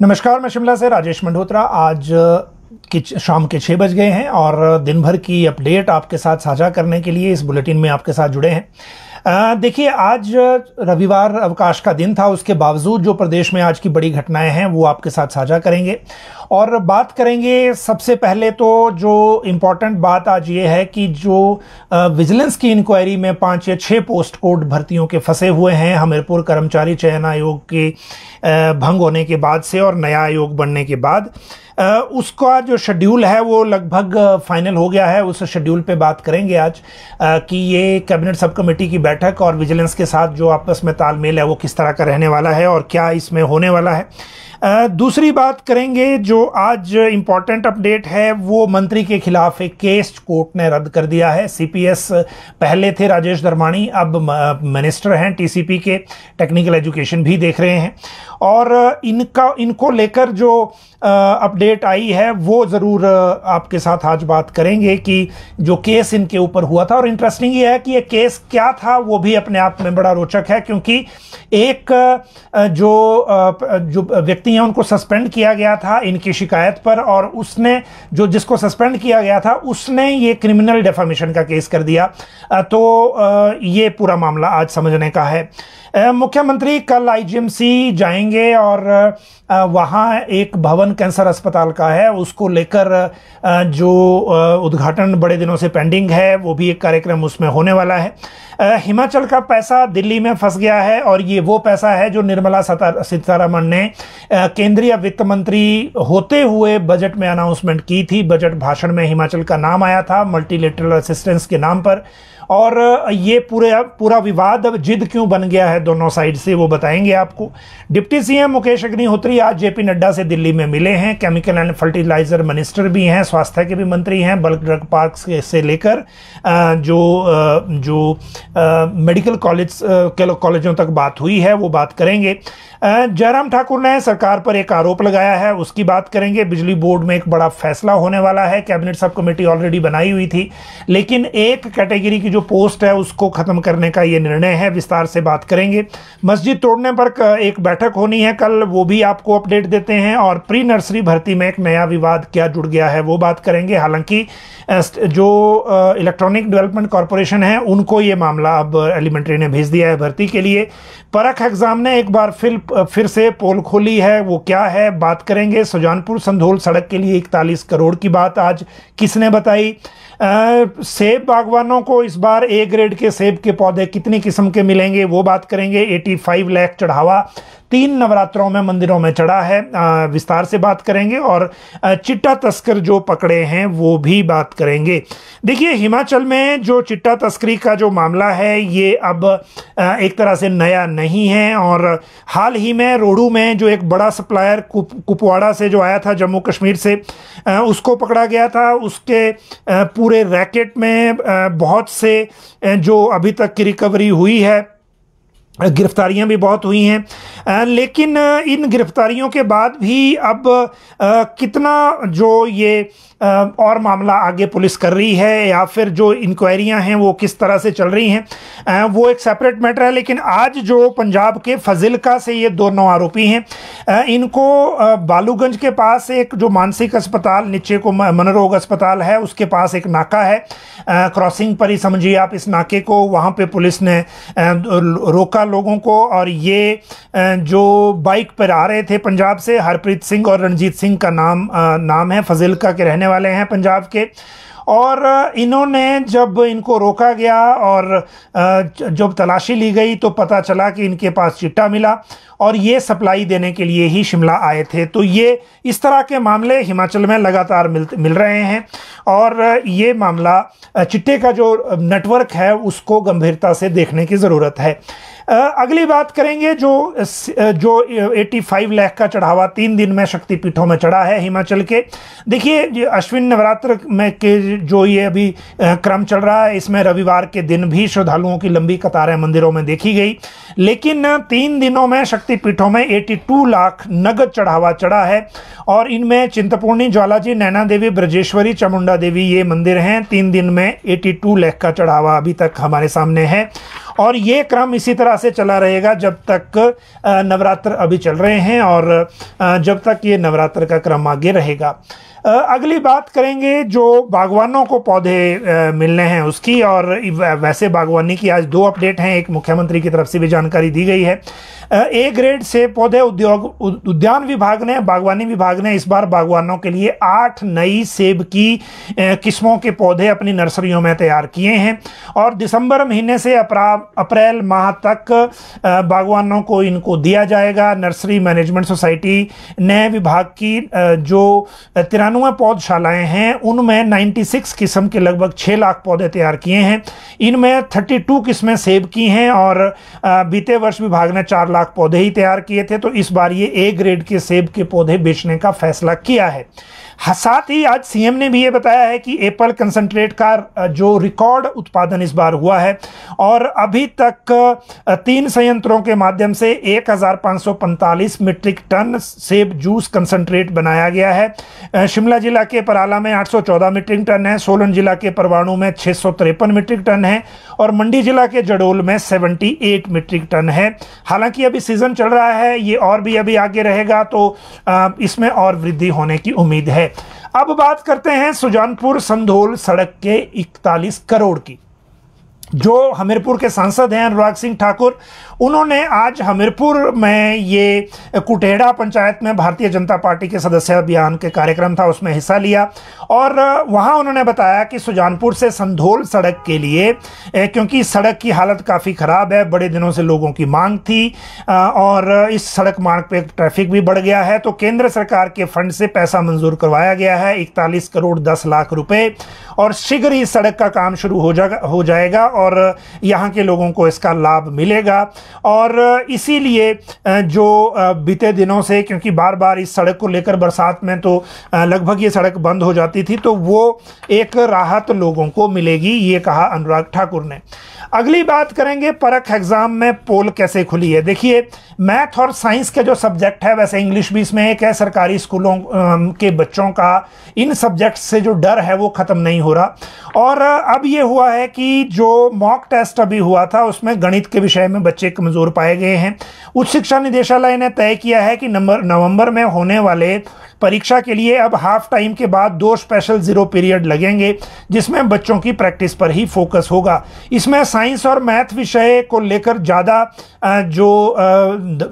नमस्कार, मैं शिमला से राजेश मंडोत्रा। आज कि शाम के छः बज गए हैं और दिन भर की अपडेट आपके साथ साझा करने के लिए इस बुलेटिन में आपके साथ जुड़े हैं। देखिए, आज रविवार अवकाश का दिन था। उसके बावजूद जो प्रदेश में आज की बड़ी घटनाएँ हैं, वो आपके साथ साझा करेंगे। और बात करेंगे सबसे पहले तो जो इम्पोर्टेंट बात आज ये है कि जो विजिलेंस की इंक्वायरी में पाँच या छः पोस्ट कोड भर्तियों के फंसे हुए हैं, हमीरपुर कर्मचारी चयन आयोग के भंग होने के बाद से और नया आयोग बनने के बाद। उसका जो शेड्यूल है वो लगभग फाइनल हो गया है, उस शेड्यूल पे बात करेंगे आज कि ये कैबिनेट सब कमेटी की बैठक और विजिलेंस के साथ जो आपस में तालमेल है वो किस तरह का रहने वाला है और क्या इसमें होने वाला है। दूसरी बात करेंगे, जो आज इंपॉर्टेंट अपडेट है, वो मंत्री के खिलाफ एक केस कोर्ट ने रद्द कर दिया है। सीपीएस पहले थे राजेश धर्माणी, अब मिनिस्टर हैं टीसीपी के टेक्निकल एजुकेशन भी देख रहे हैं। और इनका, इनको लेकर जो अपडेट आई है, वो ज़रूर आपके साथ आज बात करेंगे कि जो केस इनके ऊपर हुआ था। और इंटरेस्टिंग ये है कि ये केस क्या था, वो भी अपने आप में बड़ा रोचक है, क्योंकि एक जो जो व्यक्ति हैं, उनको सस्पेंड किया गया था इनकी शिकायत पर, और उसने, जो जिसको सस्पेंड किया गया था, उसने ये क्रिमिनल डेफामेशन का केस कर दिया। तो ये पूरा मामला आज समझने का है। मुख्यमंत्री कल आईजीएमसी जाएँगे, और वहाँ एक भवन कैंसर अस्पताल का है। उसको लेकर जो उद्घाटन बड़े दिनों से पेंडिंग है, वो भी एक कार्यक्रम उसमें होने वाला है। हिमाचल का पैसा दिल्ली में फंस गया है और ये वो पैसा है जो निर्मला सीतारमण ने केंद्रीय वित्त मंत्री होते हुए बजट में अनाउंसमेंट की थी। बजट भाषण में हिमाचल का नाम आया था मल्टीलेटरल असिस्टेंस के नाम पर। और ये पूरे, पूरा विवाद अब जिद क्यों बन गया है दोनों साइड से, वो बताएँगे आपको। डिप्टी सीएम मुकेश अग्निहोत्री आज जेपी नड्डा से दिल्ली में मिले हैं। केमिकल एंड फर्टिलाइज़र मिनिस्टर भी हैं, स्वास्थ्य के भी मंत्री हैं, बल्क ड्रग पार्क से लेकर जो जो मेडिकल कॉलेज कॉलेजों तक बात हुई है, वो बात करेंगे। जयराम ठाकुर ने सरकार पर एक आरोप लगाया है, उसकी बात करेंगे। बिजली बोर्ड में एक बड़ा फैसला होने वाला है। कैबिनेट सब कमेटी ऑलरेडी बनाई हुई थी, लेकिन एक कैटेगरी की जो पोस्ट है, उसको खत्म करने का ये निर्णय है, विस्तार से बात करेंगे। मस्जिद तोड़ने पर एक बैठक होनी है कल, वो भी आपको अपडेट देते हैं और प्री नर्सरी भर्ती में एक नया विवाद क्या जुड़ गया है, वो बात करेंगे। हालाँकि जो इलेक्ट्रॉनिक डेवलपमेंट कॉरपोरेशन है उनको ये मामला अब एलिमेंट्री ने भेज दिया है भर्ती के लिए। परख एग्ज़ाम ने एक बार फिर फिर से पोल खोली है वो क्या है बात करेंगे। सुजानपुर संधोल सड़क के लिए इकतालीस करोड़ की बात आज किसने बताई? सेब बागवानों को इस बार ए ग्रेड के सेब के पौधे कितनी किस्म के मिलेंगे वो बात करेंगे। 85 लाख चढ़ावा तीन नवरात्रों में मंदिरों में चढ़ा है। आ, विस्तार से बात करेंगे और चिट्टा तस्कर जो पकड़े हैं वो भी बात करेंगे। देखिए हिमाचल में जो चिट्टा तस्करी का जो मामला है ये अब एक तरह से नया नहीं है और हाल ही में रोडू में जो एक बड़ा सप्लायर कुप, कुपवाड़ा से जो आया था जम्मू कश्मीर से उसको पकड़ा गया था। उसके पूरे रैकेट में बहुत से जो अभी तक की रिकवरी हुई है गिरफ्तारियाँ भी बहुत हुई हैं। लेकिन इन गिरफ्तारियों के बाद भी अब कितना जो ये और मामला आगे पुलिस कर रही है या फिर जो इंक्वायरियाँ हैं वो किस तरह से चल रही हैं वो एक सेपरेट मैटर है, लेकिन आज जो पंजाब के फजिलका से ये दोनों आरोपी हैं इनको बालूगंज के पास एक जो मानसिक अस्पताल, नीचे को मनोरोग अस्पताल है, उसके पास एक नाका है क्रॉसिंग पर ही समझिए आप इस नाके को, वहाँ पे पुलिस ने रोका लोगों को और ये जो बाइक पर आ रहे थे पंजाब से, हरप्रीत सिंह और रणजीत सिंह का नाम नाम है, फजिलका के रहने वाले हैं पंजाब के। और इन्होंने जब इनको रोका गया और जब तलाशी ली गई तो पता चला कि इनके पास चिट्टा मिला और ये सप्लाई देने के लिए ही शिमला आए थे। तो ये इस तरह के मामले हिमाचल में लगातार मिल मिल रहे हैं और ये मामला चिट्टे का जो नेटवर्क है उसको गंभीरता से देखने की ज़रूरत है। अगली बात करेंगे जो जो 85 लाख का चढ़ावा तीन दिन में शक्तिपीठों में चढ़ा है हिमाचल के। देखिए अश्विन नवरात्र में के जो ये अभी क्रम चल रहा है, इसमें रविवार के दिन भी श्रद्धालुओं की लंबी कतारें मंदिरों में देखी गई। लेकिन तीन दिनों में शक्तिपीठों में 82 लाख नगद चढ़ावा चढ़ा है और इनमें चिंतपूर्णी, ज्वालाजी, नैना देवी, ब्रजेश्वरी, चामुंडा देवी ये मंदिर हैं। तीन दिन में 82 लाख का चढ़ावा अभी तक हमारे सामने है। और ये क्रम इसी तरह से चला रहेगा जब तक नवरात्र अभी चल रहे हैं और जब तक ये नवरात्र का क्रम आगे रहेगा। अगली बात करेंगे जो बागवानों को पौधे मिलने हैं उसकी और वैसे बागवानी की आज दो अपडेट हैं, एक मुख्यमंत्री की तरफ़ से भी जानकारी दी गई है। ए ग्रेड से पौधे उद्योग उद्यान विभाग ने, बागवानी विभाग ने इस बार बागवानों के लिए आठ नई सेब की किस्मों के पौधे अपनी नर्सरियों में तैयार किए हैं और दिसंबर महीने से अप्रैल माह तक बागवानों को इनको दिया जाएगा। नर्सरी मैनेजमेंट सोसाइटी नए विभाग की जो तिरानवे पौधशालाएँ हैं, उनमें 96 किस्म के लगभग 6 लाख पौधे तैयार किए हैं। इनमें 32 किस्में सेब की हैं और बीते वर्ष विभाग ने 4 लाख पौधे ही तैयार किए थे तो इस बार ये ए ग्रेड के सेब के पौधे बेचने का फैसला किया है। साथ ही आज सीएम ने भी ये बताया है कि एप्पल कंसंट्रेट का जो रिकॉर्ड उत्पादन इस बार हुआ है, और अभी तक तीन संयंत्रों के माध्यम से 1545 मीट्रिक टन सेब जूस कंसंट्रेट बनाया गया है। शिमला जिला के पराला में 814 मीट्रिक टन है, सोलन जिला के परवाणु में छः सौ तिरपन मीट्रिक टन है, और मंडी जिला के जडोल में 78 मीट्रिक टन है। हालाँकि अभी सीज़न चल रहा है, ये और भी अभी आगे रहेगा तो इसमें और वृद्धि होने की उम्मीद है। अब बात करते हैं सुजानपुर संधोल सड़क के 41 करोड़ की। जो हमीरपुर के सांसद हैं अनुराग सिंह ठाकुर, उन्होंने आज हमीरपुर में ये कुटेड़ा पंचायत में भारतीय जनता पार्टी के सदस्य अभियान के कार्यक्रम था, उसमें हिस्सा लिया। और वहाँ उन्होंने बताया कि सुजानपुर से संधोल सड़क के लिए क्योंकि सड़क की हालत काफ़ी ख़राब है, बड़े दिनों से लोगों की मांग थी और इस सड़क मार्ग पर ट्रैफ़िक भी बढ़ गया है। तो केंद्र सरकार के फंड से पैसा मंजूर करवाया गया है, इकतालीस करोड़ दस लाख रुपये और शीघ्र ही सड़क का काम शुरू हो जाएगा हो जाएगा और यहाँ के लोगों को इसका लाभ मिलेगा। और इसीलिए जो बीते दिनों से, क्योंकि बार बार इस सड़क को लेकर बरसात में तो लगभग ये सड़क बंद हो जाती थी तो वो एक राहत लोगों को मिलेगी, ये कहा अनुराग ठाकुर ने। अगली बात करेंगे, परख एग्ज़ाम में पोल कैसे खुली है? देखिए, मैथ और साइंस के जो सब्जेक्ट है, वैसे इंग्लिश भी इसमें एक है, सरकारी स्कूलों के बच्चों का, इन सब्जेक्ट से जो डर है, वो ख़त्म नहीं हो रहा। और अब ये हुआ है कि जो मॉक टेस्ट अभी हुआ था, उसमें गणित के विषय में बच्चे कमज़ोर पाए गए हैं। उच्च शिक्षा निदेशालय ने तय किया है कि नंबर, नवंबर में होने वाले परीक्षा के लिए अब हाफ़ टाइम के बाद दो स्पेशल ज़ीरो पीरियड लगेंगे, जिसमें बच्चों की प्रैक्टिस पर ही फोकस होगा। इसमें साइंस और मैथ विषय को लेकर ज़्यादा जो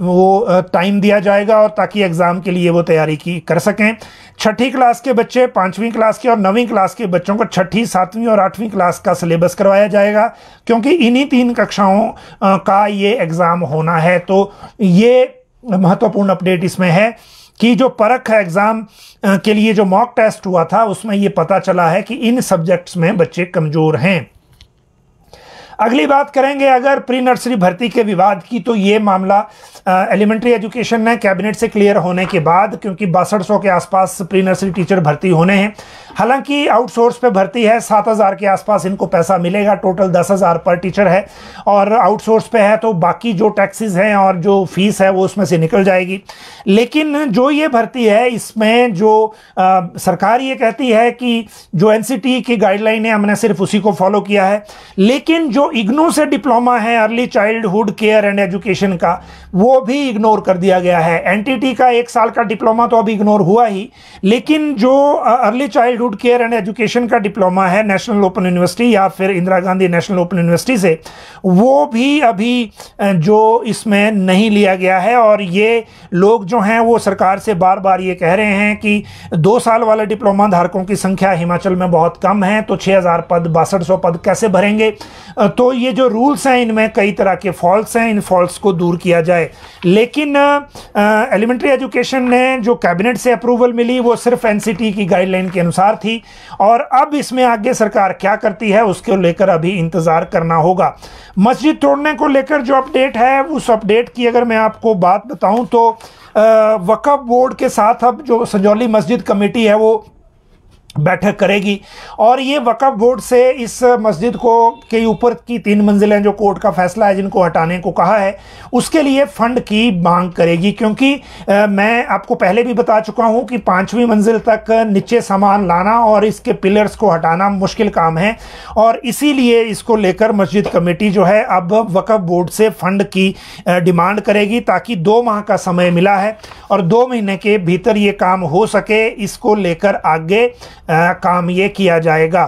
वो टाइम दिया जाएगा और ताकि एग्ज़ाम के लिए वो तैयारी की, कर सकें। छठी क्लास के बच्चे पाँचवीं क्लास के और नवीं क्लास के बच्चों को छठी, सातवीं और आठवीं क्लास का सिलेबस करवाया जाएगा, क्योंकि इन्हीं तीन कक्षाओं का ये एग्ज़ाम होना है। तो ये महत्वपूर्ण अपडेट इसमें है। कि जो परख एग्ज़ाम के लिए जो मॉक टेस्ट हुआ था, उसमें ये पता चला है कि इन सब्जेक्ट्स में बच्चे कमज़ोर हैं। अगली बात करेंगे अगर प्री नर्सरी भर्ती के विवाद की तो ये मामला एलिमेंट्री एजुकेशन ने कैबिनेट से क्लियर होने के बाद क्योंकि बासठ सौ के आसपास प्री नर्सरी टीचर भर्ती होने हैं। हालाँकि आउटसोर्स पे भर्ती है सात हज़ार के आसपास इनको पैसा मिलेगा टोटल दस हज़ार पर टीचर है। और आउटसोर्स पे है तो बाकी जो टैक्सेस हैं और जो फ़ीस है वो उसमें से निकल जाएगी। लेकिन जो ये भर्ती है इसमें जो आ, सरकार ये कहती है कि जो एनसीटी की गाइडलाइन है हमने सिर्फ़ उसी को फॉलो किया है। लेकिन जो इग्नू से डिप्लोमा है early childhood care and education का, वो भी इग्नोर कर दिया गया है। एनटीटी का एक साल का डिप्लोमा तो अभी इग्नोर हुआ ही, लेकिन जो early childhood care and education का डिप्लोमा है नेशनल ओपन यूनिवर्सिटी या फिर Indira Gandhi national open university से, वो भी अभी जो इसमें नहीं लिया गया है और ये लोग जो हैं, वो सरकार से बार बार ये कह रहे हैं कि दो साल वाले डिप्लोमा धारकों की संख्या हिमाचल में बहुत कम है तो 6000 पद, बासठ पद कैसे भरेंगे? तो ये जो रूल्स हैं इनमें कई तरह के फॉल्ट्स हैं, इन फॉल्ट्स को दूर किया जाए। लेकिन एलिमेंट्री एजुकेशन ने जो कैबिनेट से अप्रूवल मिली, वो सिर्फ़ एनसीटी की गाइडलाइन के अनुसार थी। और अब इसमें आगे सरकार क्या करती है, उसको लेकर अभी इंतज़ार करना होगा। मस्जिद तोड़ने को लेकर जो अपडेट है, उस अपडेट की अगर मैं आपको बात बताऊँ तो वकफ बोर्ड के साथ अब जो संजौली मस्जिद कमेटी है, वो बैठक करेगी। और ये वकफ बोर्ड से इस मस्जिद को के ऊपर की तीन मंजिलें जो कोर्ट का फैसला है जिनको हटाने को कहा है उसके लिए फंड की मांग करेगी। क्योंकि आ, मैं आपको पहले भी बता चुका हूँ कि पांचवी मंजिल तक नीचे सामान लाना और इसके पिलर्स को हटाना मुश्किल काम है। और इसीलिए इसको लेकर मस्जिद कमेटी जो है अब वकफ बोर्ड से फंड की डिमांड करेगी ताकि दो माह का समय मिला है और दो महीने के भीतर ये काम हो सके। इसको लेकर आगे आ, काम ये किया जाएगा।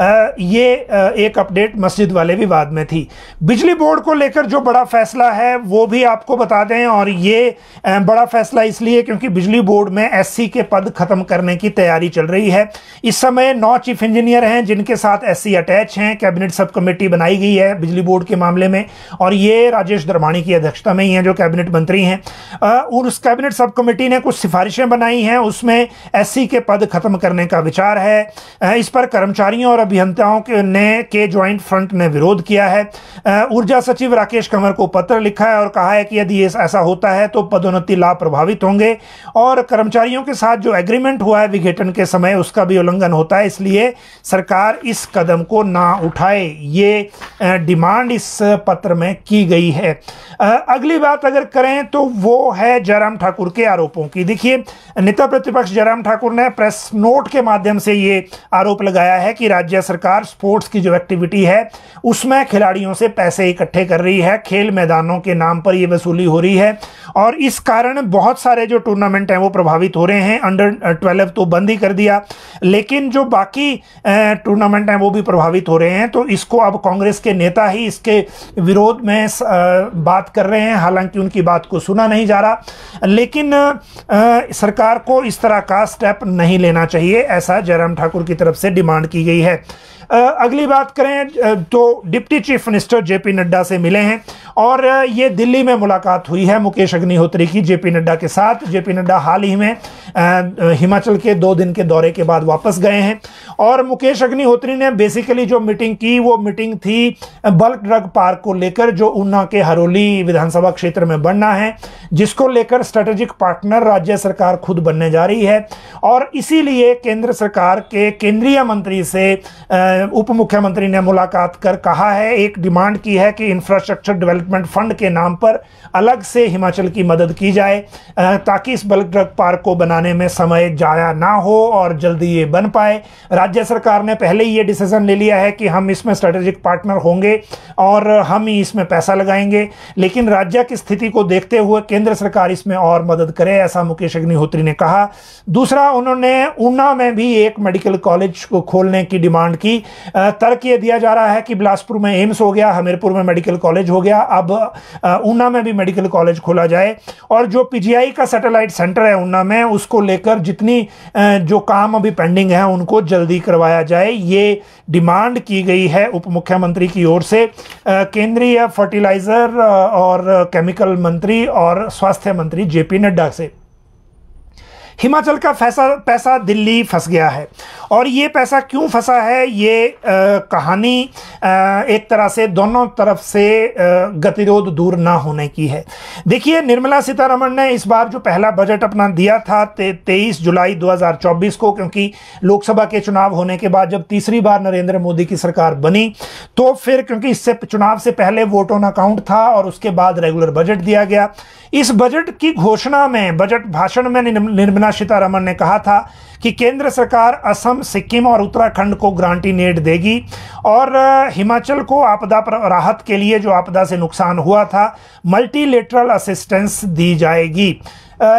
आ, ये आ, एक अपडेट मस्जिद वाले विवाद में थी। बिजली बोर्ड को लेकर जो बड़ा फैसला है वो भी आपको बता दें और ये बड़ा फैसला इसलिए क्योंकि बिजली बोर्ड में एससी के पद खत्म करने की तैयारी चल रही है। इस समय नौ चीफ इंजीनियर हैं जिनके साथ एससी अटैच हैं कैबिनेट सब कमेटी बनाई गई है बिजली बोर्ड के मामले में और ये राजेश धर्माणी की अध्यक्षता में ही हैं जो कैबिनेट मंत्री हैं। उस कैबिनेट सब कमेटी ने कुछ सिफारिशें बनाई हैं उसमें एससी के पद खत्म करने का विचार विचार है इस पर कर्मचारियों और अभियंताओं के, ने, के ज्वाइंट फ्रंट ने विरोध किया है। ऊर्जा सचिव राकेश कंवर को पत्र लिखा है और कहा है कि यदि ऐसा होता है तो पदोन्नति लाभ प्रभावित होंगे और कर्मचारियों के साथ जो एग्रीमेंट हुआ है विघेटन के समय उसका भी उल्लंघन होता है, इसलिए सरकार इस कदम को ना उठाए। ये डिमांड इस पत्र में की गई है। अगली बात अगर करें तो वो है जयराम ठाकुर के आरोपों की। देखिए, नेता प्रतिपक्ष जयराम ठाकुर ने प्रेस नोट के माध्यम से ये आरोप लगाया है कि राज्य सरकार स्पोर्ट्स की जो एक्टिविटी है, उसमें खिलाड़ियों से पैसे इकट्ठे कर रही है। खेल मैदानों के नाम पर ये वसूली हो रही है। और इस कारण बहुत सारे जो टूर्नामेंट हैं, वो प्रभावित हो रहे हैं। अंडर ट्वेल्व तो बंद ही कर दिया। लेकिन जो बाकी टूर्नामेंट हैं, वो भी प्रभावित हो रहे हैं। तो इसको अब कांग्रेस के नेता ही इसके विरोध में बात कर रहे हैं। हालाँकि उनकी बात को सुना नहीं जा रहा। लेकिन सरकार को इस तरह का स्टेप नहीं लेना चाहिए। ऐसा जयराम ठाकुर की तरफ़ से डिमांड की गई है। अगली बात करें तो deputy chief minister JP Nadda से मिले हैं और ये दिल्ली में मुलाकात हुई है मुकेश अग्निहोत्री की जेपी नड्डा के साथ। जेपी नड्डा हाल ही में हिमाचल के दो दिन के दौरे के बाद वापस गए हैं और मुकेश अग्निहोत्री ने बेसिकली जो मीटिंग की, वो मीटिंग थी बल्क ड्रग पार्क को लेकर जो ऊना के हरोली विधानसभा क्षेत्र में बनना है, जिसको लेकर स्ट्रेटेजिक पार्टनर राज्य सरकार खुद बनने जा रही है और इसीलिए केंद्र सरकार के केंद्रीय मंत्री से उप मुख्यमंत्री ने मुलाकात कर कहा है, एक डिमांड की है कि इंफ्रास्ट्रक्चर डेवलपमेंट फंड के नाम पर अलग से हिमाचल की मदद की जाए ताकि इस बल्क ड्रग पार्क को बनाने में समय जाया ना हो और जल्दी ये बन पाए। राज्य सरकार ने पहले ही ये डिसीज़न ले लिया है कि हम इसमें स्ट्रेटेजिक पार्टनर होंगे और हम ही इसमें पैसा लगाएँगे। लेकिन राज्य की स्थिति को देखते हुए केंद्र सरकार इसमें और मदद करे, ऐसा मुकेश अग्निहोत्री ने कहा। दूसरा, उन्होंने ऊना में भी एक मेडिकल कॉलेज को खोलने की डिमांड की। तर्क ये दिया जा रहा है कि बिलासपुर में एम्स हो गया, हमीरपुर में मेडिकल कॉलेज हो गया। अब ऊना में भी मेडिकल कॉलेज खोला जाए और जो पीजीआई का सैटेलाइट सेंटर है ऊना में, उसको लेकर जितनी जो काम अभी पेंडिंग है, उनको जल्दी करवाया जाए। ये डिमांड की गई है उप मुख्यमंत्री की ओर से। केंद्रीय फर्टिलाइज़र और केमिकल मंत्री और स्वास्थ्य मंत्री जेपी नड्डा से। हिमाचल का पैसा पैसा दिल्ली फंस गया है। और ये पैसा क्यों फंसा है? ये आ, कहानी आ, एक तरह से दोनों तरफ़ से गतिरोध दूर ना होने की है। देखिए निर्मला सीतारमण ने इस बार जो पहला बजट अपना दिया था ते, तेईस जुलाई 2024 को क्योंकि लोकसभा के चुनाव होने के बाद जब तीसरी बार नरेंद्र मोदी की सरकार बनी तो फिर क्योंकि इससे चुनाव से पहले वोट ऑन अकाउंट था और उसके बाद रेगुलर बजट दिया गया इस बजट की घोषणा में, बजट भाषण में निर्मला सीतारमण ने कहा था कि केंद्र सरकार असम, सिक्किम और उत्तराखंड को ग्रांटी नेट देगी और हिमाचल को आपदा पर, राहत के लिए जो आपदा से नुकसान हुआ था, मल्टीलेटरल असिस्टेंस दी जाएगी।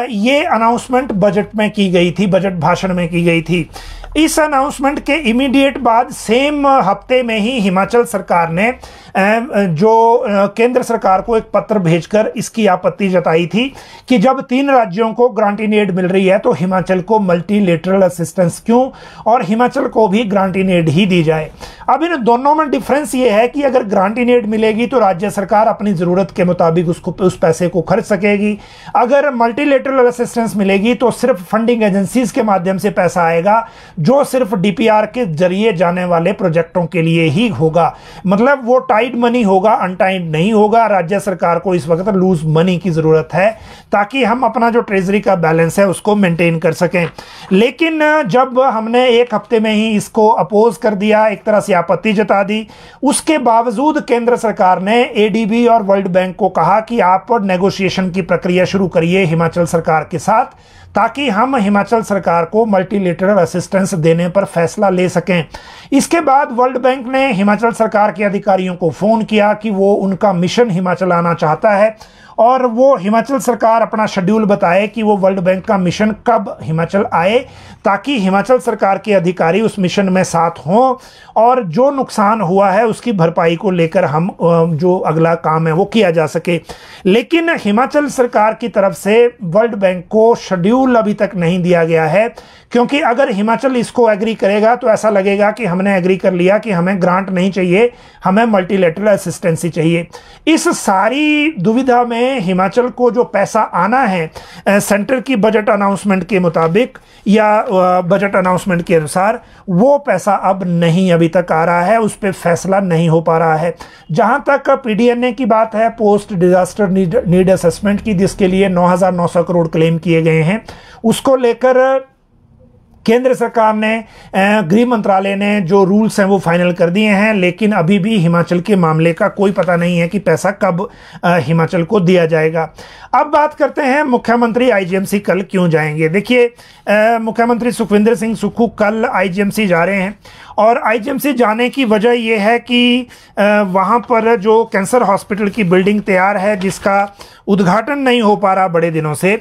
ये अनाउंसमेंट बजट में की गई थी, बजट भाषण में की गई थी। इस अनाउंसमेंट के इमीडिएट बाद सेम हफ़्ते में ही हिमाचल सरकार ने जो केंद्र सरकार को एक पत्र भेजकर इसकी आपत्ति जताई थी कि जब तीन राज्यों को ग्रांटीन एड मिल रही है तो हिमाचल को मल्टीलेटरल असिस्टेंस क्यों और हिमाचल को भी ग्रांटीन एड ही दी जाए। अब इन दोनों में डिफरेंस ये है कि अगर ग्रांटीन एड मिलेगी तो राज्य सरकार अपनी ज़रूरत के मुताबिक उसको, उस पैसे को खर्च सकेगी। अगर मल्टीलेटरल असिस्टेंस मिलेगी तो सिर्फ़ फंडिंग एजेंसीज के माध्यम से पैसा आएगा जो सिर्फ़ डीपीआर के ज़रिए जाने वाले प्रोजेक्टों के लिए ही होगा। मतलब वो टाइट मनी होगा अनटाइड नहीं होगा। राज्य सरकार को इस वक्त लूज मनी की ज़रूरत है ताकि हम अपना जो ट्रेजरी का बैलेंस है उसको मेंटेन कर सकें। लेकिन जब हमने एक हफ़्ते में ही इसको अपोज कर दिया, एक तरह से आपत्ति जता दी, उसके बावजूद केंद्र सरकार ने एडीबी और वर्ल्ड बैंक को कहा कि आप नेगोशिएशन की प्रक्रिया शुरू करिए हिमाचल सरकार के साथ। ताकि हम हिमाचल सरकार को मल्टीलेटरल असिस्टेंस देने पर फैसला ले सकें। इसके बाद वर्ल्ड बैंक ने हिमाचल सरकार के अधिकारियों को फ़ोन किया कि वो उनका मिशन हिमाचल आना चाहता है। और वो हिमाचल सरकार अपना शेड्यूल बताए कि वो वर्ल्ड बैंक का मिशन कब हिमाचल आए, ताकि हिमाचल सरकार के अधिकारी उस मिशन में साथ हों। और जो नुकसान हुआ है, उसकी भरपाई को लेकर हम जो अगला काम है, वो किया जा सके। लेकिन हिमाचल सरकार की तरफ़ से वर्ल्ड बैंक को शेड्यूल अभी तक नहीं दिया गया है, क्योंकि अगर हिमाचल इसको एग्री करेगा तो ऐसा लगेगा कि हमने एग्री कर लिया कि हमें ग्रांट नहीं चाहिए, हमें मल्टीलेटरल असिस्टेंसी चाहिए। इस सारी दुविधा में हिमाचल को जो पैसा आना है सेंटर की बजट अनाउंसमेंट के मुताबिक या बजट अनाउंसमेंट के अनुसार वो पैसा अब नहीं अभी तक आ रहा है उस पर फैसला नहीं हो पा रहा है। जहाँ तक पीडीएनए की बात है पोस्ट डिजास्टर नीड असेसमेंट की जिसके लिए 9,900 करोड़ क्लेम किए गए हैं उसको लेकर केंद्र सरकार ने गृह मंत्रालय ने जो रूल्स हैं वो फाइनल कर दिए हैं, लेकिन अभी भी हिमाचल के मामले का कोई पता नहीं है कि पैसा कब हिमाचल को दिया जाएगा। अब बात करते हैं मुख्यमंत्री आईजीएमसी कल क्यों जाएँगे। देखिए मुख्यमंत्री सुखविंदर सिंह सुक्खू कल आईजीएमसी जा रहे हैं और आईजीएमसी जाने की वजह यह है कि वहाँ पर जो कैंसर हॉस्पिटल की बिल्डिंग तैयार है, जिसका उद्घाटन नहीं हो पा रहा बड़े दिनों से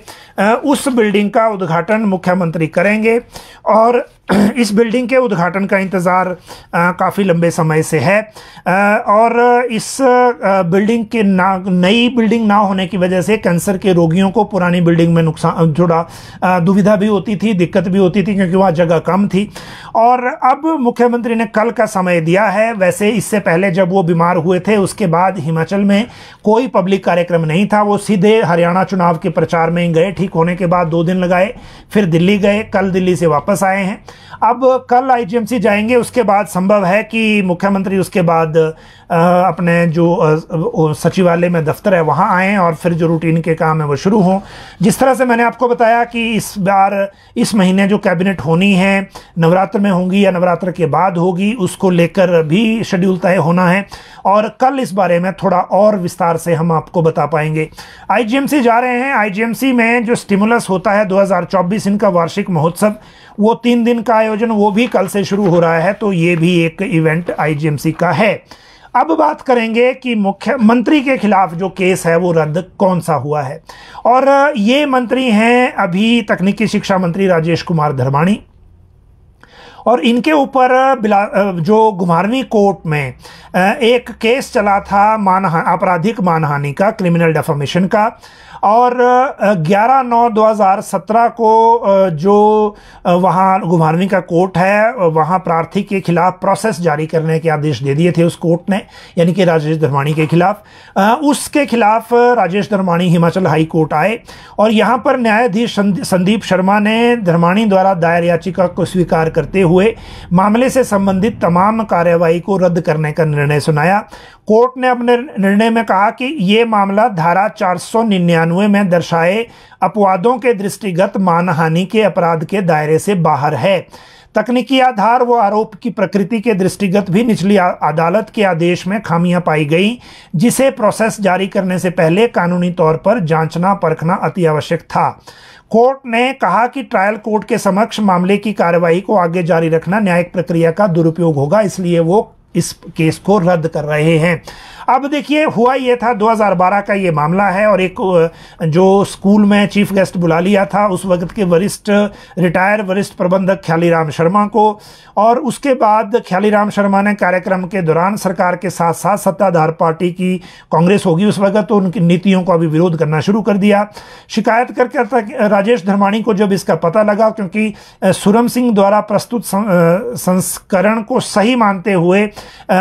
उस बिल्डिंग का उद्घाटन मुख्यमंत्री करेंगे। और इस बिल्डिंग के उद्घाटन का इंतज़ार काफ़ी लंबे समय से है। आ, और इस बिल्डिंग के ना नई बिल्डिंग ना होने की वजह से कैंसर के रोगियों को पुरानी बिल्डिंग में नुकसान थोड़ा दुविधा भी होती थी दिक्कत भी होती थी क्योंकि वहाँ जगह कम थी। और अब मुख्यमंत्री ने कल का समय दिया है। वैसे इससे पहले जब वो बीमार हुए थे उसके बाद हिमाचल में कोई पब्लिक कार्यक्रम नहीं था। वो सीधे हरियाणा चुनाव के प्रचार में गए। ठीक होने के बाद दो दिन लगाए फिर दिल्ली गए कल दिल्ली से वापस आए हैं। अब कल आईजीएमसी जाएँगे उसके बाद संभव है कि मुख्यमंत्री उसके बाद अपने जो सचिवालय में दफ्तर है, वहाँ आएँ और फिर जो रूटीन के काम है वो शुरू हों। जिस तरह से मैंने आपको बताया कि इस बार, इस महीने जो कैबिनेट होनी है, नवरात्र में होंगी या नवरात्र के बाद होगी, उसको लेकर भी शेड्यूल तय होना है। और कल इस बारे में थोड़ा और विस्तार से हम आपको बता पाएँगे। आईजीएमसी जा रहे हैं। आईजीएमसी में जो स्टिमुलस होता है 2024 इनका वार्षिक महोत्सव, वो तीन दिन का आयोजन, वो भी कल से शुरू हो रहा है तो ये भी एक इवेंट आईजीएमसी का है। अब बात करेंगे कि मुख्यमंत्री के खिलाफ जो केस है वो रद्द कौन सा हुआ है। और ये मंत्री हैं अभी तकनीकी शिक्षा मंत्री राजेश कुमार धर्माणी। और इनके ऊपर जो घुमारवी कोर्ट में एक केस चला था मानहा, आपराधिक मानहानि का, क्रिमिनल डेफामेशन का। और 11 नौ 2017 को जो वहाँ घुमारवी का कोर्ट है वहाँ प्रार्थी के खिलाफ प्रोसेस जारी करने के आदेश दे दिए थे उस कोर्ट ने, यानी कि राजेश धर्माणी के खिलाफ। उसके खिलाफ राजेश धर्माणी हिमाचल हाई कोर्ट आए और यहाँ पर न्यायाधीश संदीप शर्मा ने धर्माणी द्वारा दायर याचिका को स्वीकार करते हुए मामले से संबंधित तमाम कार्यवाही को रद्द करने का निर्णय सुनाया। कोर्ट ने अपने निर्णय में कहा कि ये मामला धारा चार में दर्शाए अपवादों के दृष्टिगत मानहानि के अपराध के दायरे से बाहर है। तकनीकी आधार व आरोप की प्रकृति के दृष्टिगत भी निचली अदालत के आदेश में खामियाँ पाई गई, जिसे प्रोसेस जारी करने से पहले कानूनी तौर पर जांचना परखना अति आवश्यक था। कोर्ट ने कहा कि ट्रायल कोर्ट के समक्ष मामले की कार्यवाही को आगे जारी रखना न्यायिक प्रक्रिया का दुरुपयोग होगा, इसलिए वो इस केस को रद्द कर रहे हैं। अब देखिए, हुआ ये था 2012 का ये मामला है और एक जो स्कूल में चीफ गेस्ट बुला लिया था, उस वक्त के वरिष्ठ, रिटायर वरिष्ठ प्रबंधक ख्यालीराम शर्मा को और उसके बाद ख्यालीराम शर्मा ने कार्यक्रम के दौरान सरकार के साथ साथ सत्ताधार पार्टी की कांग्रेस होगी उस वक्त तो उनकी नीतियों का भी विरोध करना शुरू कर दिया। शिकायत करके राजेश धर्माणी को जब इसका पता लगा, क्योंकि सुरम सिंह द्वारा प्रस्तुत संस्करण को सही मानते हुए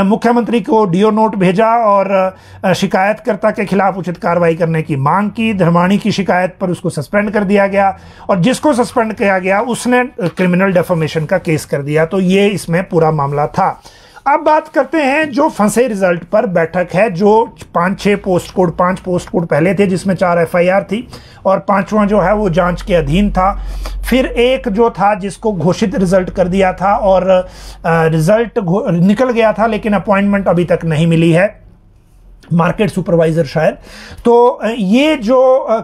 मुख्यमंत्री को डीओ नोट भेजा और और शिकायतकर्ता के खिलाफ उचित कार्रवाई करने की मांग की। धर्माणी की शिकायत पर उसको सस्पेंड कर दिया गया और जिसको सस्पेंड किया गया, उसने क्रिमिनल डेफोमेशन का केस कर दिया। तो ये इसमें पूरा मामला था। अब बात करते हैं जो फंसे रिज़ल्ट पर बैठक है, जो पाँच, छह पोस्ट कोड, पाँच पोस्ट कोड पहले थे, जिसमें चार एफआईआर थी और पांचवा जो है वो जाँच के अधीन था। फिर एक जो था, जिसको घोषित रिज़ल्ट कर दिया था और रिज़ल्ट निकल गया था, लेकिन अपॉइंटमेंट अभी तक नहीं मिली है। मार्केट सुपरवाइजर शायद। तो ये जो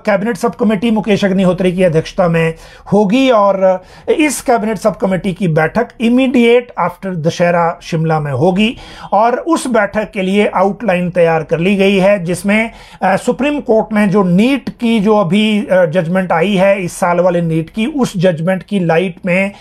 cabinet sub committee Mukesh Agnihotri की अध्यक्षता में होगी और इस कैबिनेट सब कमेटी की बैठक इमीडिएट आफ्टर दशहरा शिमला में होगी और उस बैठक के लिए आउटलाइन तैयार कर ली गई है, जिसमें सुप्रीम कोर्ट ने जो नीट की जो अभी जजमेंट आई है, इस साल वाले नीट की, उस जजमेंट की लाइट में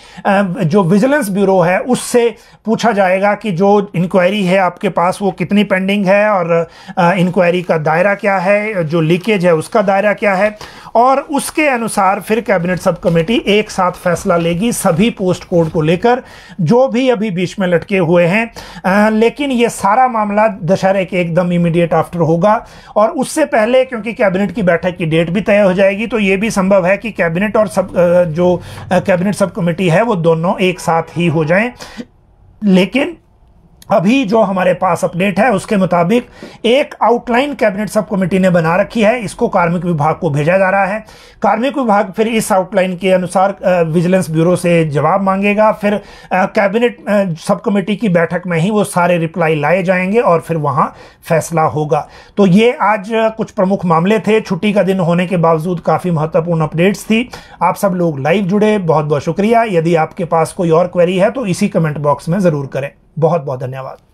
जो विजिलेंस ब्यूरो है, उससे पूछा जाएगा कि जो इंक्वायरी है आपके पास वो कितनी पेंडिंग है और इंक्वायरी का दायरा क्या है जो लीकेज है उसका दायरा क्या है? और उसके अनुसार फिर कैबिनेट सब कमेटी एक साथ फैसला लेगी सभी पोस्ट कोड को लेकर जो भी अभी बीच में लटके हुए हैं। आ, लेकिन ये सारा मामला दशहरे के एकदम इमीडिएट आफ्टर होगा। और उससे पहले क्योंकि कैबिनेट की बैठक की डेट भी तय हो जाएगी तो ये भी संभव है कि कैबिनेट और सब जो कैबिनेट सब कमेटी है वो दोनों एक साथ ही हो जाएँ। लेकिन अभी जो हमारे पास अपडेट है, उसके मुताबिक एक आउटलाइन कैबिनेट सब कमेटी ने बना रखी है। इसको कार्मिक विभाग को भेजा जा रहा है। कार्मिक विभाग फिर इस आउटलाइन के अनुसार विजिलेंस ब्यूरो से जवाब मांगेगा। फिर कैबिनेट सब कमेटी की बैठक में ही वो सारे रिप्लाई लाए जाएँगे और फिर वहाँ फैसला होगा। तो ये आज कुछ प्रमुख मामले थे। छुट्टी का दिन होने के बावजूद काफ़ी महत्वपूर्ण अपडेट्स थी। आप सब लोग लाइव जुड़े। बहुत बहुत शुक्रिया। यदि आपके पास कोई और क्वेरी है तो इसी कमेंट बॉक्स में ज़रूर करें। बहुत बहुत धन्यवाद।